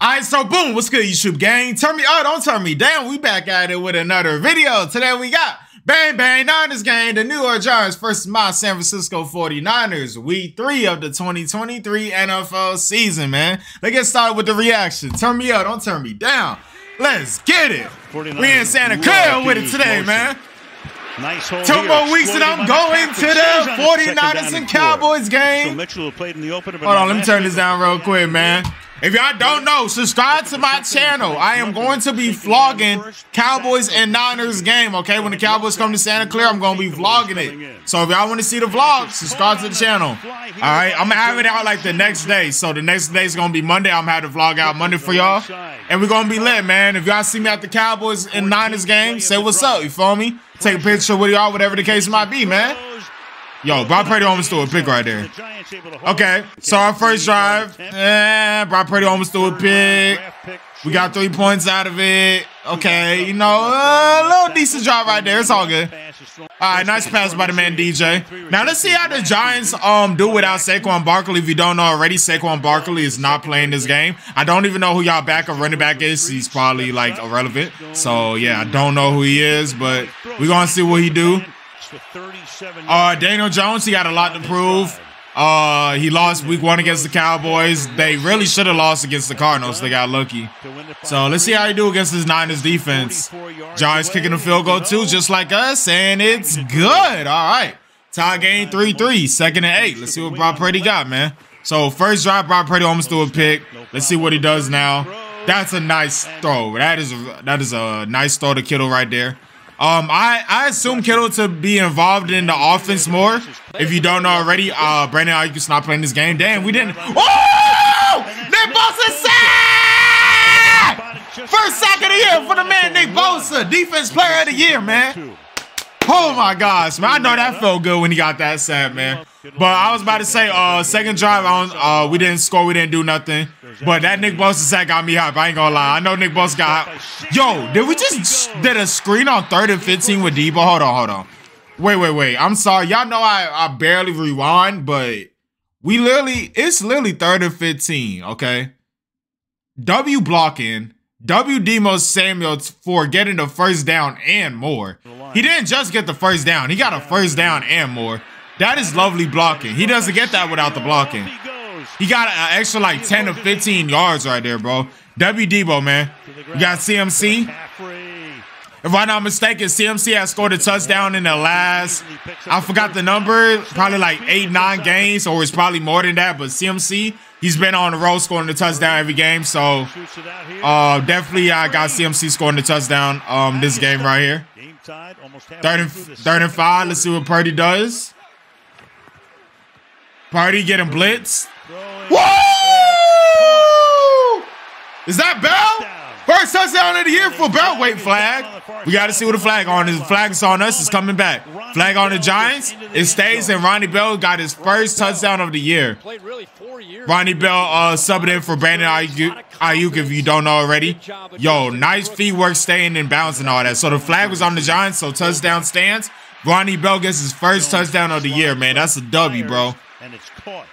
All right, so boom, what's good, YouTube gang? Turn me, oh, don't turn me down. We back at it with another video. Today we got Bang Bang Niners game, the New York Giants versus my San Francisco 49ers, week three of the 2023 NFL season, man. Let's get started with the reaction. Turn me up, don't turn me down. Let's get it. We in Santa Clara with it today, man. Nice Two here. more weeks and I'm going to the on the 49ers and. Cowboys So game. Mitchell played in the opener. Hold on, let me turn this down real quick, man. If y'all don't know, subscribe to my channel. I am going to be vlogging Cowboys and Niners game, okay? When the Cowboys come to Santa Clara, I'm going to be vlogging it. So if y'all want to see the vlog, subscribe to the channel. All right, I'm going to have it out like the next day. So the next day is going to be Monday. I'm going to have the vlog out Monday for y'all. And we're going to be lit, man. If y'all see me at the Cowboys and Niners game, say what's up, you feel me? Take a picture with y'all, whatever the case might be, man. Yo, Brock Purdy almost threw a pick right there. Okay, so our first drive, eh, Brock Purdy almost threw a pick. We got three points out of it. Okay, you know, a little decent drive right there. It's all good. All right, nice pass by the man DJ. Now let's see how the Giants um do without Saquon Barkley. If you don't know already, Saquon Barkley is not playing this game. I don't even know who y'all back backup running back is. He's probably like irrelevant. So yeah, I don't know who he is, but we're gonna see what he do. Uh, Daniel Jones, he got a lot to prove. Uh, he lost week one against the Cowboys. They really should have lost against the Cardinals. They got lucky. So let's see how he do against this Niners defense. Giants kicking a field goal too, just like us, and it's good. All right. Tie game 3-3, second and eight. Let's see what Brock Purdy got, man. So first drive, Brock Purdy almost threw a pick. Let's see what he does now. That's a nice throw. That is a, that is a nice throw to Kittle right there. Um, I, I assume Kittle to be involved in the offense more. If you don't know already, uh, Brandon Aiyuk's not playing this game. Damn, we didn't. Oh! Nick Bosa sack! First sack of the year for the man Nick Bosa, defense player of the year, man. Oh my gosh, man! I know that felt good when he got that sack, man. But I was about to say, uh, second drive, on, uh, we didn't score, we didn't do nothing. But that Nick Bosa sack got me hype. I ain't gonna lie. I know Nick Bosa got. Yo, did we just did a screen on third and fifteen with Deebo? Hold on, hold on. Wait, wait, wait. I'm sorry. Y'all know I I barely rewind, but we literally it's literally third and fifteen. Okay. W blocking. W Deebo Samuel for getting the first down and more. He didn't just get the first down, he got a first down and more. That is lovely blocking. He doesn't get that without the blocking. He got an extra like 10 to 15 yards right there, bro. W Deebo, man. You got CMC. If I'm not mistaken, CMC has scored a touchdown in the last, I forgot the number, probably like eight, nine games, or it's probably more than that. But CMC, he's been on the road scoring a touchdown every game. So uh, definitely I got CMC scoring the touchdown um, this game right here. Third and, third and five. Let's see what Purdy does. Purdy getting blitzed. Woo! Is that Bell? First touchdown of the year for Bell. Wait, flag. We got to see what the flag on is. The flag is on us. It's coming back. Flag on the Giants. It stays, and Ronnie Bell got his first touchdown of the year. Ronnie Bell uh, subbing in for Brandon Aiyuk, Aiyuk, if you don't know already. Yo, nice feet work staying in bounds and all that. So the flag was on the Giants, so touchdown stands. Ronnie Bell gets his first touchdown of the year, man. That's a W, bro.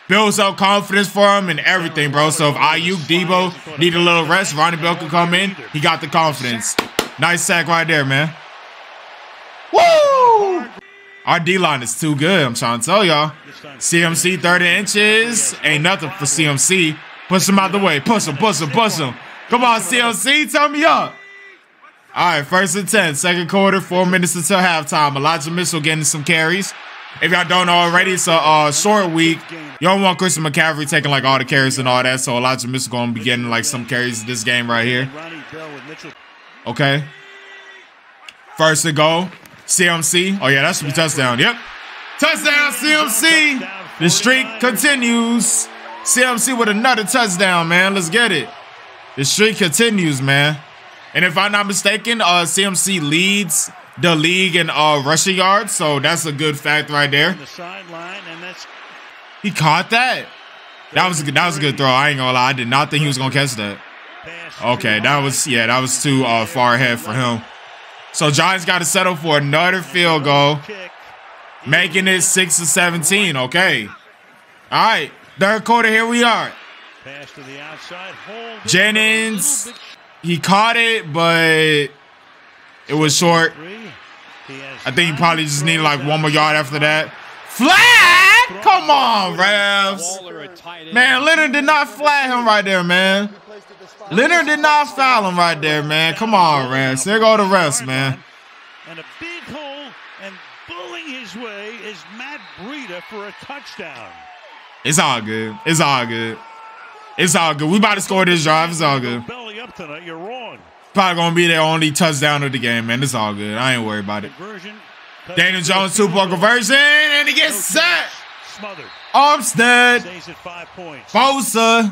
Builds up confidence for him and everything, bro. So if Aiyuk, Deebo need a little rest, Ronnie Bell can come in. He got the confidence. Nice sack right there, man. Woo! Our D line is too good. I'm trying to tell y'all. CMC 30 inches. Ain't nothing for CMC. Push him out the way. Push him, push him, push him. Come on, CMC. Turn me up. All right, first and 10. Second quarter, four minutes until halftime. Elijah Mitchell getting some carries. If y'all don't know already, it's a uh, short week. You don't want Christian McCaffrey taking like all the carries and all that. So Elijah Mitchell gonna be getting like some carries this game right here. Okay. First to go. CMC. Oh yeah, that should be touchdown. Yep. Touchdown, CMC. The streak continues. CMC with another touchdown, man. Let's get it. The streak continues, man. And if I'm not mistaken, uh, CMC leads the league in uh, rushing yards, so that's a good fact right there. The sideline, and that's He caught that. That was a good, that was a good throw. I ain't gonna lie, I did not think he was gonna catch that. Okay, that was yeah, that was too uh, far ahead for him. So Giants got to settle for another field goal, making it six to seventeen. Okay, all right, third quarter. Here we are. Pass to the outside. Jennings. He caught it, but it was short. bit free. He has I think he probably just needed like one more yard after that. Flag! Come on, refs. Man, Leonard did not flag him right there, man. Leonard did not foul him right there, man. Come on, refs. There go the refs, man. And a big hole and bulling his way is Matt Breida for a touchdown. It's all good. It's all good. It's all good. We about to score this drive. It's all good. Belly up tonight. You're wrong. Probably gonna be their only touchdown of the game, man. It's all good. I ain't worried about it. Daniel Jones two point conversion, and he gets set. Smothered. Armstead, Stays at five points. Bosa,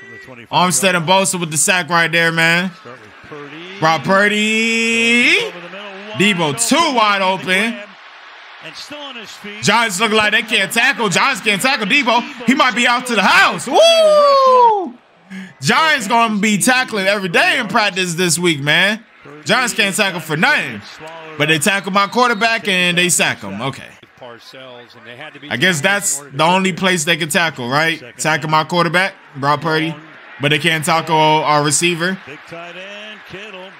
From the 25 Armstead and Bosa with the sack right there, man. With Purdy. Brock Purdy. Over wide Deebo too wide open. And still on his feet. Giants look like they can't tackle. Giants can't tackle Deebo. He might be out to the house. Woo! Giants gonna be tackling every day in practice this week, man. Giants can't tackle for nothing. But they tackle my quarterback and they sack him. Okay. I guess that's the only place they can tackle, right? Tackle my quarterback, Brock Purdy. But they can't tackle our receiver.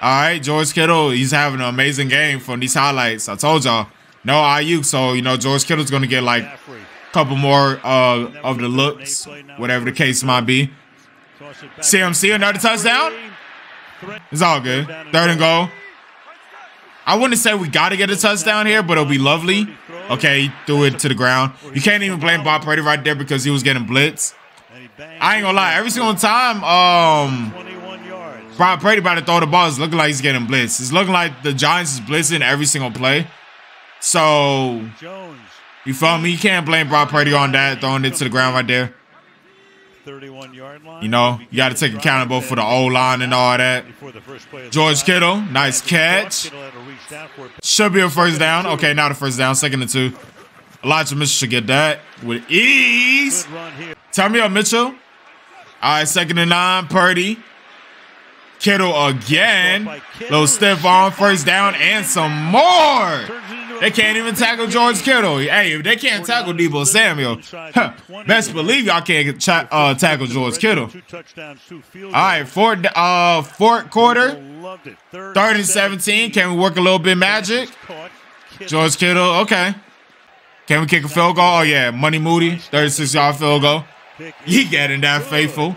All right, George Kittle, he's having an amazing game from these highlights. I told y'all, no Aiyuk, so you know George Kittle's gonna get like a couple more uh, of the looks, whatever the case might be. CMC another touchdown. It's all good. Third and goal. I wouldn't say we got to get a touchdown here, but it'll be lovely. Okay, threw it to the ground. You can't even blame Bob Purdy right there because he was getting blitzed. I ain't gonna lie. Every single time, um, Bob Purdy about to throw the ball, it's looking like he's getting blitzed. It's looking like the Giants is blitzing every single play. So you feel me? You can't blame Bob Purdy on that, throwing it to the ground right there. 31 yard line. You know, you got to take accountable for the O line and all that. Before the first play of the George. Kittle, nice catch. Kittle had to reach down for it. Should be a first down. Okay, now the first down, second and two. Elijah Mitchell should get that with ease. Good. Tell me up, Mitchell. All right, second and nine, Purdy. Kittle again. Little stiff arm, first down, and some more. They can't even tackle George Kittle. Hey, if they can't tackle Deebo Samuel, huh, best believe y'all can't uh, tackle George Kittle. All right, fourth, uh, fourth quarter, Third, and 17. Can we work a little bit magic? George Kittle, okay. Can we kick a field goal? Oh, yeah. Money Moody, 36 yard field goal. He getting that faithful.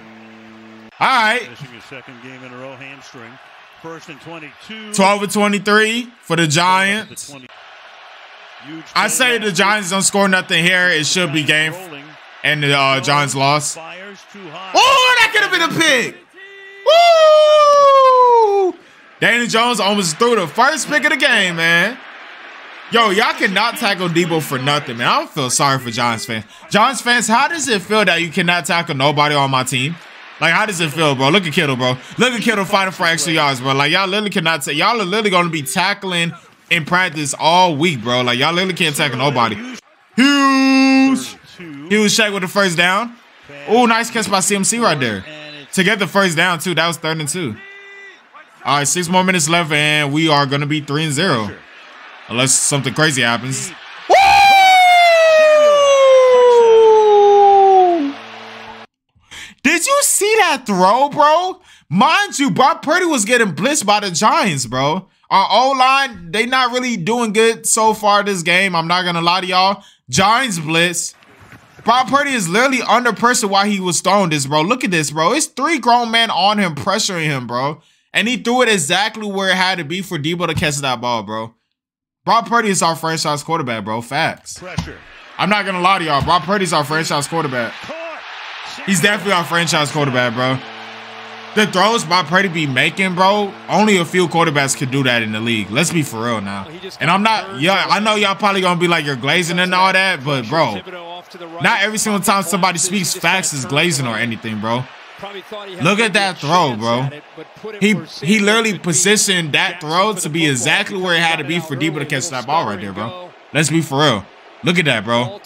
All right. Second game in a row, hamstring. First and 22. 12 and 23 for the Giants. The 20. Huge I say the Giants don't score nothing here. It should be game. And the uh, Giants lost. Fires too high. Oh, that could have been a pick. Woo! Danny Jones almost threw the first pick of the game, man. Yo, y'all cannot tackle Deebo for nothing, man. I don't feel sorry for Giants fans. Giants fans, how does it feel that you cannot tackle nobody on my team? Like, how does it feel, bro? Look at Kittle, bro. Look at Kittle fighting for extra yards, bro. Like, y'all literally cannot ta- y'all are literally gonna be tackling in practice all week, bro. Like, y'all literally can't tackle nobody. Huge, huge check with the first down. Oh, nice catch by CMC right there. To get the first down, too, that was third and two. All right, six more minutes left, and we are going to be three and zero. Unless something crazy happens. Did you see that throw, bro? Mind you, Brock Purdy was getting blitzed by the Giants, bro. Uh, our O line, they not really doing good so far this game. I'm not gonna lie to y'all. Giants blitz. Brock Purdy is literally under pressure while he was throwing this, bro. Look at this, bro. It's three grown men on him, pressuring him, bro. And he threw it exactly where it had to be for Deebo to catch that ball, bro. Brock Purdy is our franchise quarterback, bro. Facts. pressure. I'm not gonna lie to y'all. Brock Purdy's our franchise quarterback. He's definitely our franchise quarterback, bro. The throws Brock Purdy be making, bro, only a few quarterbacks could do that in the league. Let's be for real now. And I'm not, yeah, I know y'all probably gonna be like you're glazing and all that, but bro, not every single time somebody speaks facts is glazing or anything, bro. Look at that throw, bro. He he literally positioned that throw to be exactly where it had to be for Deebo to catch that ball right there, bro. Let's be for real. Look at that, bro.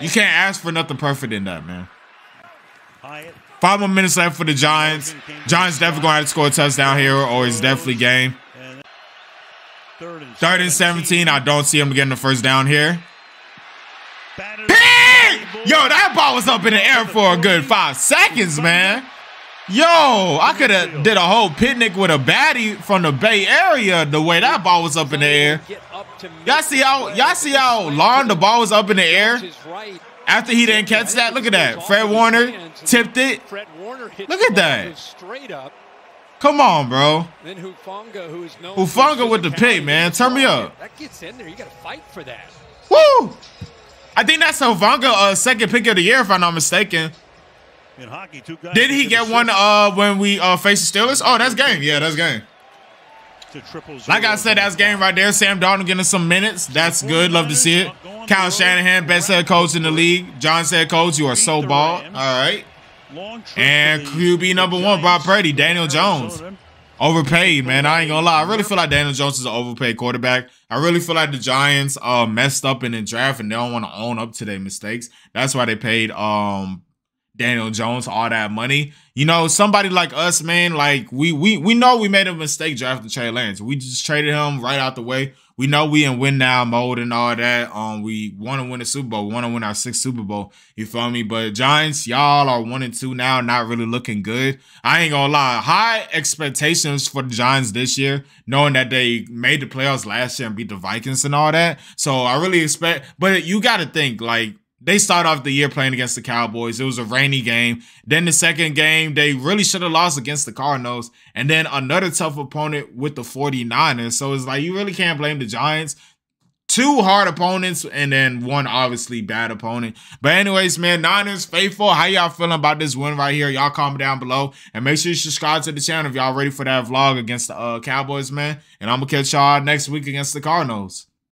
You can't ask for nothing perfect in that, man. Five more minutes left for the Giants. Giants definitely gonna have to score a touchdown here, or it's definitely game. Third and 17. I don't see him getting the first down here. Pick! Yo, that ball was up in the air for a good five seconds, man. Yo, I could have did a whole picnic with a baddie from the Bay Area the way that ball was up in the air. Y'all see how y'all see how long the ball was up in the air after he didn't catch that? Look at that. Fred Warner tipped it. Look at that. Straight up. Come on, bro. Then Hufanga, who is known Hufanga with the pick, man. Turn me up. That gets in there. You got to fight for that. Woo! I think that's Hufanga, uh, second pick of the year, if I'm not mistaken. In hockey, two guys Did he get one uh, when we uh, faced the Steelers? Oh, that's game. Yeah, that's game. Like I said, that's game right there. Sam Darnold getting some minutes. That's good. Love to see it. Kyle Shanahan, best head coach in the league. John said, coach, you are so bald. All right. And QB number one, Bob Purdy, Daniel Jones. Overpaid, man. I ain't gonna lie. I really feel like Daniel Jones is an overpaid quarterback. I really feel like the Giants uh messed up in the draft and they don't want to own up to their mistakes. That's why they paid um Daniel Jones all that money. You know, somebody like us, man, like we we we know we made a mistake drafting Trey Lance. We just traded him right out the way. We know we in win now mode and all that. Um, we want to win a Super Bowl. We want to win our sixth Super Bowl. You feel me? But Giants, y'all are one and two now, not really looking good. I ain't gonna lie. High expectations for the Giants this year, knowing that they made the playoffs last year and beat the Vikings and all that. So I really expect. But you got to think like they start off the year playing against the Cowboys. It was a rainy game. Then the second game, they really should have lost against the Cardinals. And then another tough opponent with the 49ers. So it's like you really can't blame the Giants. Two hard opponents and then one obviously bad opponent. But anyways, man, Niners faithful. How y'all feeling about this win right here? Y'all comment down below and make sure you subscribe to the channel if y'all ready for that vlog against the uh, Cowboys, man. And I'm gonna catch y'all next week against the Cardinals.